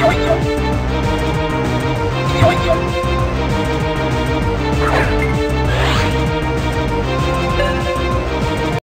よいしょ